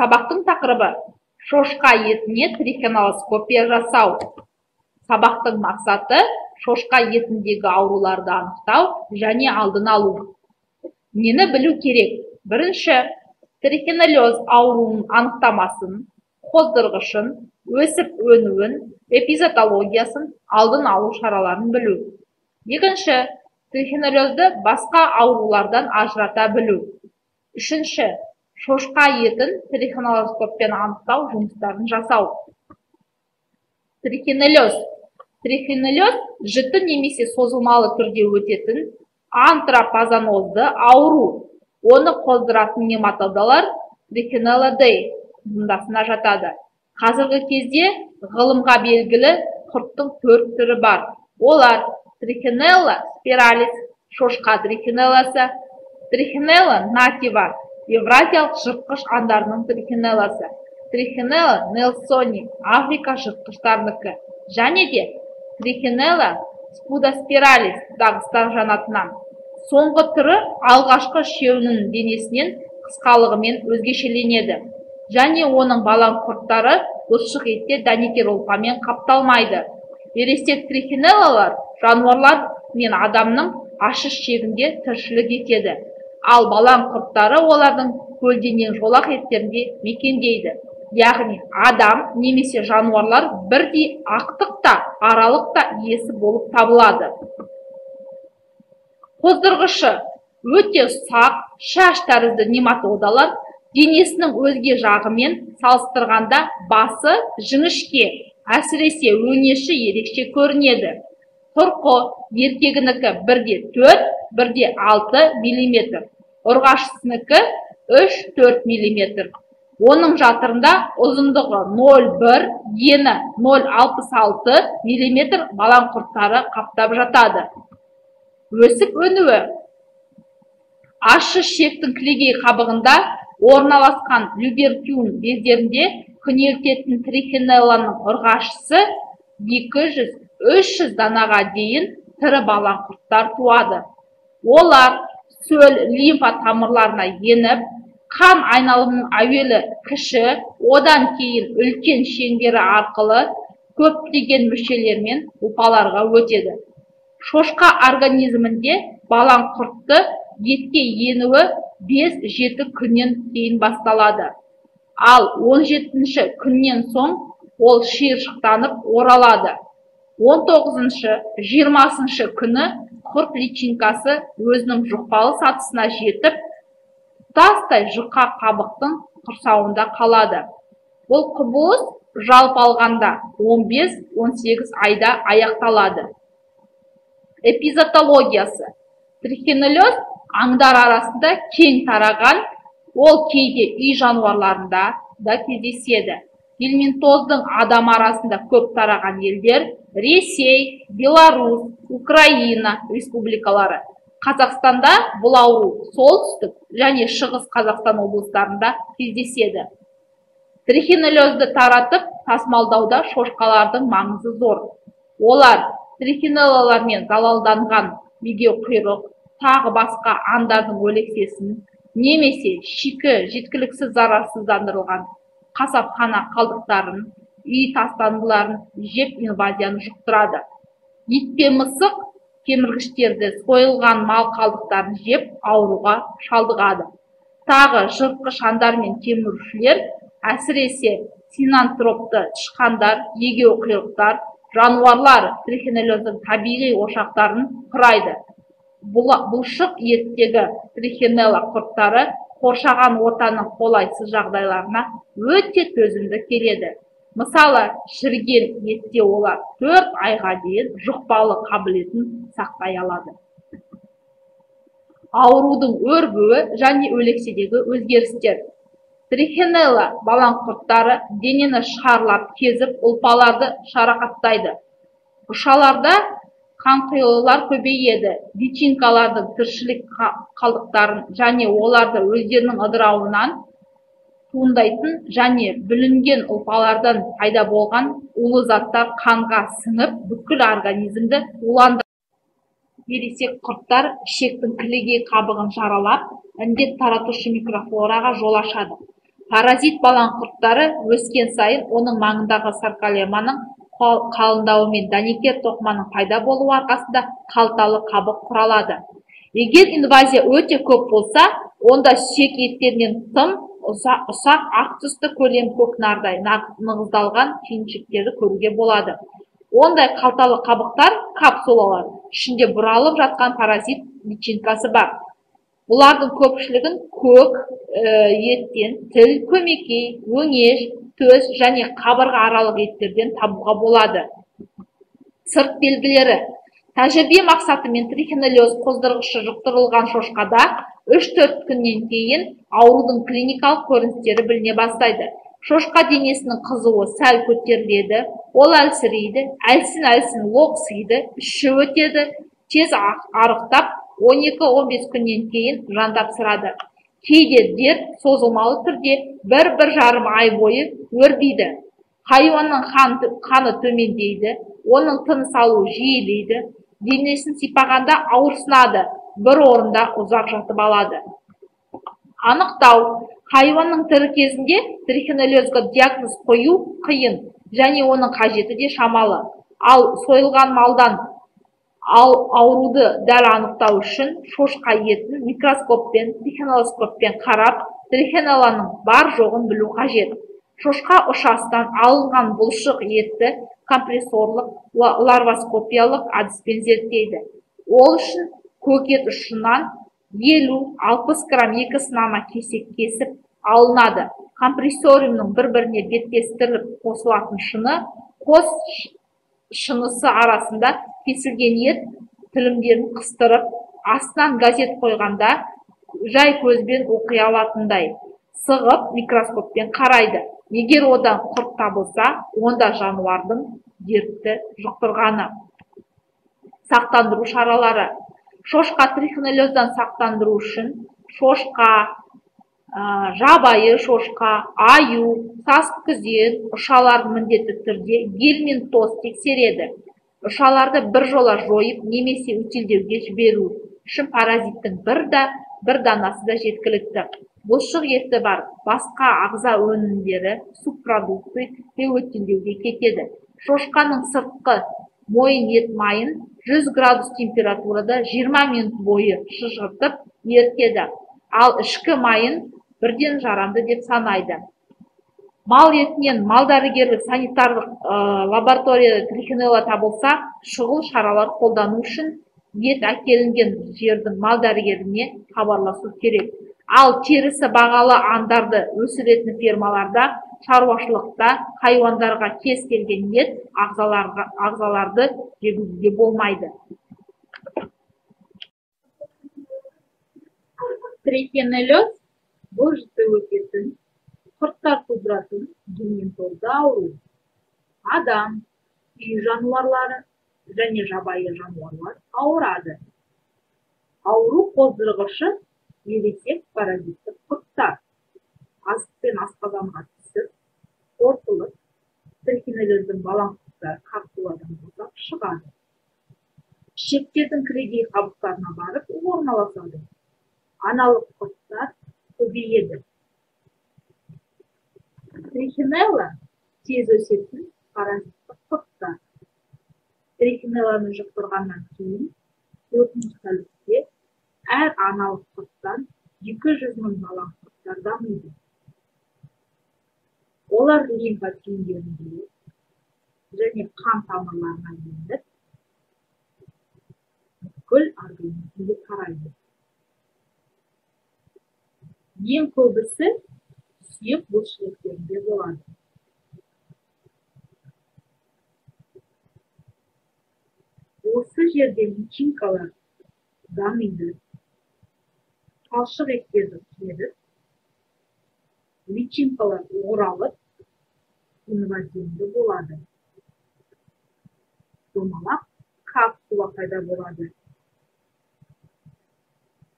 сабақтың тақырыбы шошқа етіне трихинелоскопия жасау сабақтың мақсаты шошқа етіндегі ауруларды анықтау және алдын алу нені білу керек? Бірінші трихинеллез ауруының анықтамасын қоздырғышын өсіп өнуін эпизотологиясын алдын алу шараларын білу. Екінші трихинеллезді басқа аурулардан ажырата білу. Үшінші шошқа етін трихинеллоскоппен анықтау жұмыстарын жасау. Трихинеллез. Трихинеллез жіті немесе созылмалы түрде өтетін антропозанозды ауру. Оны қоздыратын нематодалар трихинеллодей тұқымдасына жатады. Қазіргі кезде ғылымға белгілі құрттың төрт түрі бар. Олар трихинелла спиралис шошқа трихинелласы трихинелла натива евразиялық жыртқыш аңдарының трихинелласы трихинелла нельсони африка жыртқыштарынікі және де трихинелла спудоспиралис дағыстан жанатынан. Соңғы түрі алғашқы үшеуінің денесінен қысқалығымен өзгешеленеді. Және оның балаң құрттары бұлшық етте дәнекер ұлпамен қапталмайды. Ересек трихинеллалар жануарлар мен адамның ашыш шегінде тіршілік етеді. Ал балаң құрттары олардың көлденең жолақ еттерінде мекендейді. Яғни адам немесе жануарлар бірдей ақтық та аралық та иесі болып табылады. Қоздырғышы өте ұсақ шаш тәрізді нематодалар денесінің өзге жағымен салыстырғанда басы жіңішке әсіресе өңеші ерекше көрінеді. Тұрқы еркегінікі бірде төрт бірде алты миллиметр ұрғашысынікі үш төрт миллиметр. Оның жатырында ұзындығы нөл бір ені нөл алпыс алты миллиметр балаң құрттары қаптап жатады. Өсіп өнуі. Ащы ішектің кілегей қабығында орналасқан люберкюн бездерінде күнелтетін трихинелланың ұрғашысы екі жүз үш жүз данаға дейін тірі балаң құрттар туады. Олар сөл лимфа тамырларына еніп қан айналымының әуелі кіші одан кейін үлкен шеңбері арқылы көптеген мүшелермен ұлпаларға өтеді. Шошқа организмінде балаң құртты етке енуі 5-7 күннен кейін басталады. Ал 17 күннен соң ол шиыршықтанып оралады. 19-20 күні құрт личинкасы өзінің жұқпалы сатысына жетіп тұтастай жұқа қабықтың құрсауында қалады. Бұл құбылыс жалпы алғанда 15-18 айда аяқталады. Эпизотологиясы. Трихинеллез аңдар арасында кең тараған ол кейде үй жануарларында да кездеседі. Гельминтоздың адам арасында көп тараған елдер ресей беларусь украина республикалары. Қазақстанда бұл ауру солтүстік және шығыс қазақстан облыстарында кездеседі. Трихинеллезді таратып тасымалдауда шошқалардың маңызы зор. Олар трихинеллалармен залалданған мегеуқұйрық тағы басқа аңдардың өлексесін немесе шикі жеткіліксіз зарарсыздандырылған. Қасапхана қалдықтарын үй тастандыларын жеп инвазияны жұқтырады. Ит пен мысық кеміргіштерді сойылған мал қалдықтарын жеп ауруға шалдығады. Тағы жыртқыш аңдар мен кемірушілер әсіресе синантропты тышқандар егеуқұйрықтар жануарлар трихинеллездің табиғи ошақтарын құрайды. Бұлшық еттегі трихинелла құрттары қоршаған ортаның қолайсыз жағдайларына өте төзімді келеді. Мысалы шіріген етте олар төрт айға дейін жұқпалы қабілетін сақтай алады. Аурудың өрбуі және өлекседегі өзгерістер. Трихинелла құрттары денені шарлап кезіп ұлпаларды шарақаттайды. Ұшаларда қанқұйлылар көбейеді. Личинкалардың тіршілік қалдықтарын және оларды өздерінің ыдырауынан туындайтын және бүлінген ұлпалардан пайда болған улы заттар қанға сіңіп бүкіл организмді уландырады. Ересек құрттар ішектің кілегей қабығын жаралап індет таратушы микрофлораға жол ашады. Паразит балаңқұрттары өскен сайын оның маңындағы сарколеманың қалыңдауы мен дәнекер тоқыманың пайда болуы арқасында қалталы қабық құралады. Егер инвазия өте көп болса онда сүйек еттерінен тым ұсақ, ұсақ ақ түсті көлем көкнардай нығыздалған түйіншектерді көруге болады. Ондай қалталы қабықтар капсулалар ішінде бұралып жатқан паразит личинкасы бар. Бұлардың көпшілігін көк ә, еттен тіл көмекей өңеш төс және қабырға аралық еттерден табуға болады. Сырт белгілері. Тәжірибе мақсатымен трихинеллез қоздырғышы жұқтырылған шошқада үш төрт күннен кейін аурудың клиникалық көріністері біліне бастайды. Шошқа денесінің қызуы сәл көтеріледі ол әлсірейді әлсін әлсін лоқсиды іші өтеді тез арықтап 12-15 күннен кейін жан тапсырады кейде дерт созылмалы түрде бір бір жарым ай бойы өрбиді. Хайуанның қаны төмендейді оның тыныс алуы жиілейді денесін сипағанда ауырсынады бір орында ұзақ жатып алады. Анықтау хайуанның тірі кезінде трихинеллезға диагноз қою қиын және оның қажеті де шамалы. Ал сойылған малдан ал ауруды дәл анықтау үшін шошқа етін микроскоппен трихинелоскоппен қарап трихинелланың бар жоғын білу қажет. Шошқа ұшастан алынған бұлшық етті компрессорлық ларвоскопиялық әдіспен зерттейді. Ол үшін көк ет ұшынан елу алпыс грамм екі сынама кесек кесіп алынады. Компрессориумның бір біріне беттестіріліп қосылатын шыны қос шынысы арасында кесілген ет тілімдерін қыстырып астынан газет қойғанда жай көзбен оқи алатындай сығып микроскоппен қарайды. Егер одан құрт табылса онда жануардың дертті жұқтырғаны. Сақтандыру шаралары. Шошқа трихинеллездан сақтандыру үшін шошқа жабайы шошқа аю күзен ұшаларын міндетті түрде гель мен тоз тексереді. Ұшаларды жола жойып немесе утилдеуге жіберу. Үшін паразиттің бір да бір данасы да жеткілікті. Бұлшық еті бар басқа ағза өнімдері субпродукты утилдеуге кетеді. Шошқаның сыртқы мойын ет майын 100 градус температурада 20 минут бойы шыжғыртып ертеді ал ішкі майын бірден жарамды деп санайды. Мал етінен мал дәрігерлік санитарлық ә, лабораторияда трихинелла табылса шұғыл шаралар қолдану үшін ет әкелінген жердің мал дәрігеріне хабарласу керек. Ал терісі бағалы аңдарды өсіретін фермаларда шаруашылықта хайуандарға кез келген ет ағзаларды жегізуге болмайды. Трихинеллез божьте өтетін құрттар тудыратын гельминтозды ауру адам үй жануарлары және жабайы жануарлар ауырады ауру қоздырғышы ересек паразиттік құрттар. Асық пен асқазанға түсіп қорытылып трихинеллездің балаңқұрттары капсуладан босап шығады. Ішектердің кірегей қабықтарына барып орналасады. Аналық құрттар көбейеді трихинелла тез өсетін паразиттік құрттар трихинелланы жұқтырғаннан кейін төртінші тәулікте әр аналық құрттан екі жүз мың балаң құрттар дамиды олар лимфа түйіндерінде және қан тамырларына еніп бүкіл организмге тарайды ең көбісі сүйек бұлшықеттерінде болады. Осы жерде личинкалар дамиды талшық еттерді түзедіп личинкалар оралып инвазивді болады. Домалақ капсула пайда болады.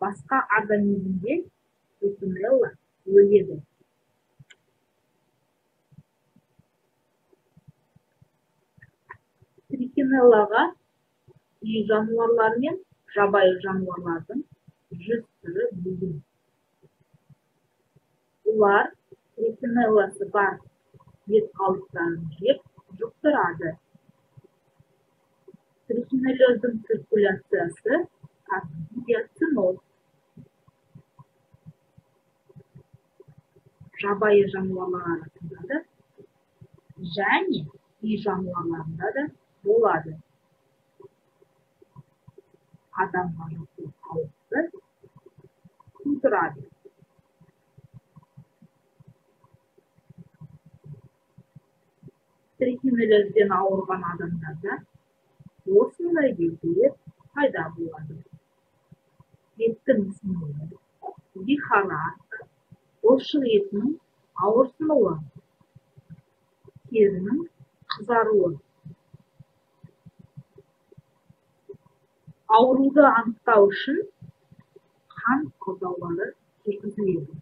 Басқа организмде Путунелла өледі трихинеллаға үй жануарлары мен жабайы жануарлардың жүз түрі бөлін бұлар трихинелласы бар бет қалдықтарын жеп жұқтырады. Трихинеллездің циркуляциясы диациноз жабайы жануарлар арасында да және үй жануарларында да болады. Адамға жұқпау тудырады. Трихинеллезбен ауырған адамдарда осындай белгілер пайда болады. Беттің ісінуі лихорадка бұлшық етінің ауырсынуы терінің қызаруы ауруды анықтау үшін қан қабылдаулары жүргізіледі.